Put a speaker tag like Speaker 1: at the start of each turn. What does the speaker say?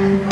Speaker 1: Amen.